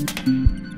Música